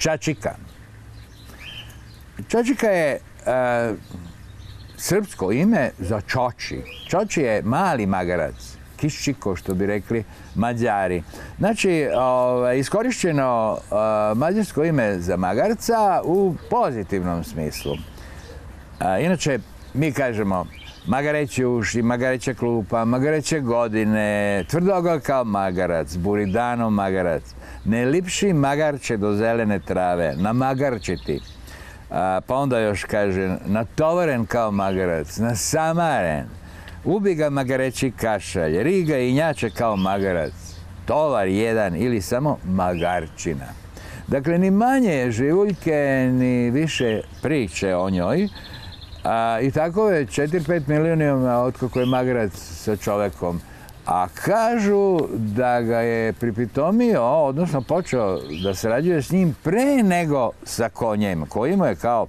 Čačika. Čačika je e, srpsko ime za čoči. Čoči je mali magarac, kiščiko što bi rekli mađari. Znači, ovaj, iskorišćeno e, mađarsko ime za magarca u pozitivnom smislu. E, inače, mi kažemo magareće uši, magareća klupa, magareće godine, tvrdogol kao magarac, buridano magarac. Ne lipši magarče do zelene trave, na magarčiti. pa onda još kaže, natovaren kao magarac, nasamaren. Ubi ga magareći kašalj, riga i njače kao magarac. Tovar jedan ili samo magarčina. Dakle, ni manje živuljke, ni više priče o njoj. I tako je 4-5 milijuna otkako je magarac sa čovekom. A kažu da ga je pripitomio, odnosno počeo da se rađuje s njim pre nego sa konjem, koji mu je kao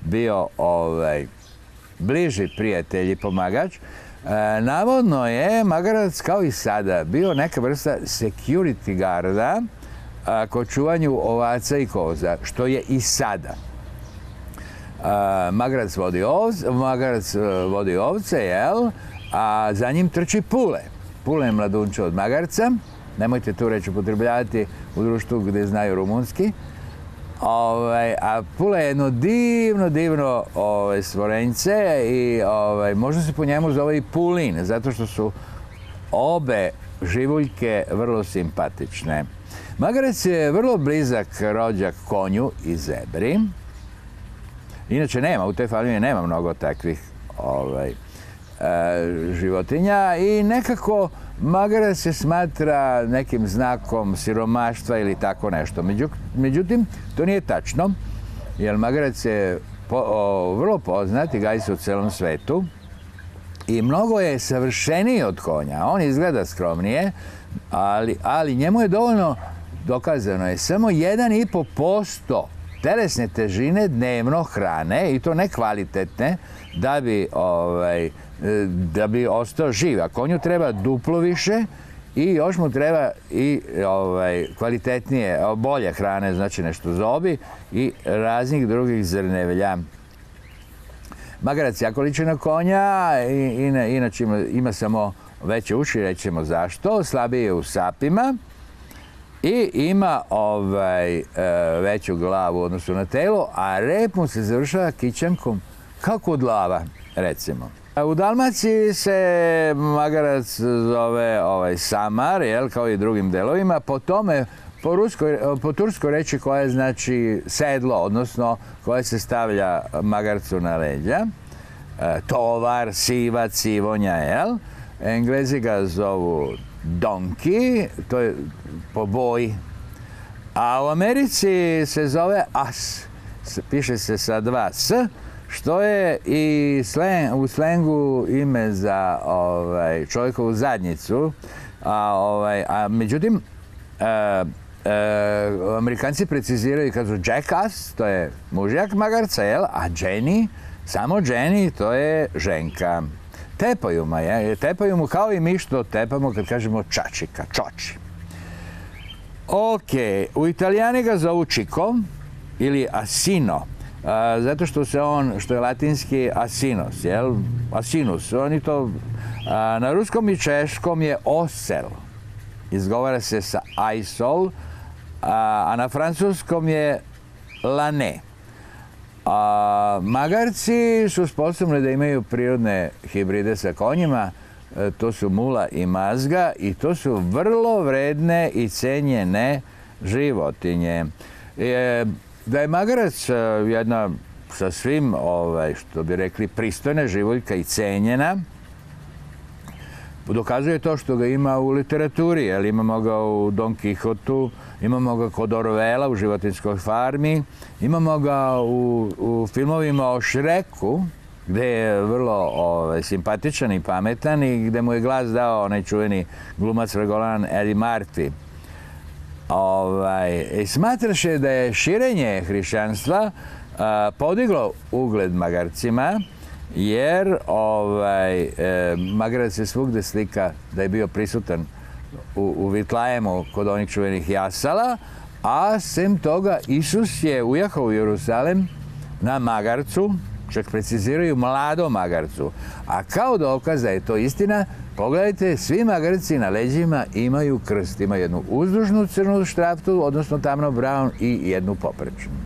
bio ovaj, bliži prijatelj i pomagač. E, navodno je Magarac kao i sada bio neka vrsta security garda a, kod čuvanju ovaca i koza, što je i sada. Magarac vodi, ovce, Magarac e, vodi ovce, jel? A za njim trči pule pule mladunče od magarca. Nemojte tu reći upotrebljavati u društvu gdje znaju rumunski. Ovaj, a pula je jedno divno, divno ovaj, i ovaj, možda se po njemu zove i pulin, zato što su obe živuljke vrlo simpatične. Magarac je vrlo blizak rođak konju i zebri. Inače nema, u toj familiji nema mnogo takvih ovaj, životinja i nekako magarac se smatra nekim znakom siromaštva ili tako nešto. Međutim, to nije tačno, jer magarac je vrlo poznat i gaji se u celom svetu i mnogo je savršeniji od konja. On izgleda skromnije, ali, ali njemu je dovoljno dokazano je samo 1,5% telesne težine dnevno hrane i to ne kvalitetne da bi ovaj, E, da bi ostao živ. A konju treba duplo više i još mu treba i ovaj, kvalitetnije, bolje hrane, znači nešto zobi i raznih drugih zrnevelja. Magarac jako liči na konja, i, inače ima, samo veće uši, rećemo zašto, slabije u sapima i ima ovaj, e, veću glavu u odnosu na telo, a rep mu se završava kićankom kako od lava, recimo. U Dalmaciji se magarac zove ovaj, samar, jel, kao i drugim delovima. Po tome, po, ruskoj, po turskoj reći koja znači sedlo, odnosno koja se stavlja magarcu na leđa. E, tovar, siva, civonja, jel? Englezi ga zovu donkey, to je po boji. A u Americi se zove as, piše se sa dva s, što je i u slengu ime za ovaj, čovjekovu zadnjicu. A, ovaj, a međutim, e, e, Amerikanci preciziraju kažu jackass, to je mužjak magarca, a Jenny, samo Jenny, to je ženka. Tepaju mu, je, tepaju mu kao i mi što tepamo kad kažemo čačika, čoči. Ok, u italijani ga zovu Chico ili Asino zato što se on, što je latinski asinos, jel? Asinus, oni to, na ruskom i češkom je osel, izgovara se sa aisol, a, na francuskom je lane. A, magarci su sposobni da imaju prirodne hibride sa konjima, e, to su mula i mazga i to su vrlo vredne i cenjene životinje. E, da je magarac e, jedna sa svim, ovaj, što bi rekli, pristojna živoljka i cenjena, dokazuje to što ga ima u literaturi, jer imamo ga u Don Quixotu, imamo ga kod Orvela u životinskoj farmi, imamo ga u, filmovima o Šreku, gdje je vrlo ovaj, simpatičan i pametan i gdje mu je glas dao onaj čuveni glumac Regolan Eddie Marty. ovaj, smatraše da je širenje hrišćanstva podiglo ugled magarcima, jer ovaj, e, magarac se svugde slika da je bio prisutan u, u Vitlajemu kod onih čuvenih jasala, a sem toga Isus je ujahao u Jerusalem na magarcu, čak preciziraju mladom magarcu. A kao dokaz da je to istina, pogledajte, svi magarci na leđima imaju krst. Imaju jednu uzdužnu crnu štraftu, odnosno tamno brown i jednu poprečnu.